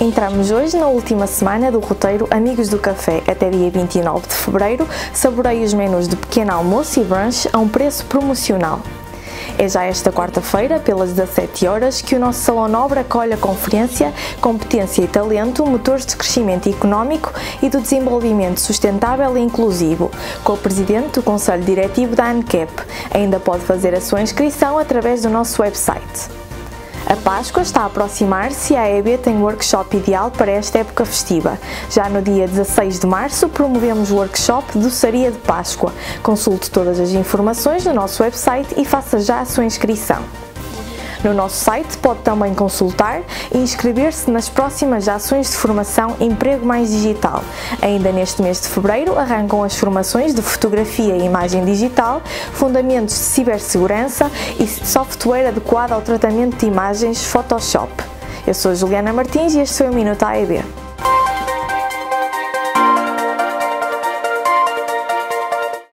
Entramos hoje na última semana do roteiro Amigos do Café. Até dia 29 de fevereiro, saboreie os menus de pequeno almoço e brunch a um preço promocional. É já esta quarta-feira, pelas 17 horas, que o nosso Salão Nobre acolhe a conferência Competência e Talento, Motores de Crescimento Económico e do Desenvolvimento Sustentável e Inclusivo, com o Presidente do Conselho Diretivo da ANCAP. Ainda pode fazer a sua inscrição através do nosso website. A Páscoa está a aproximar-se e a EB tem o workshop ideal para esta época festiva. Já no dia 16 de março promovemos o workshop Doçaria de Páscoa. Consulte todas as informações no nosso website e faça já a sua inscrição. No nosso site pode também consultar e inscrever-se nas próximas ações de formação Emprego Mais Digital. Ainda neste mês de fevereiro arrancam as formações de fotografia e imagem digital, fundamentos de cibersegurança e software adequado ao tratamento de imagens Photoshop. Eu sou Juliana Martins e este foi o Minuto AEB.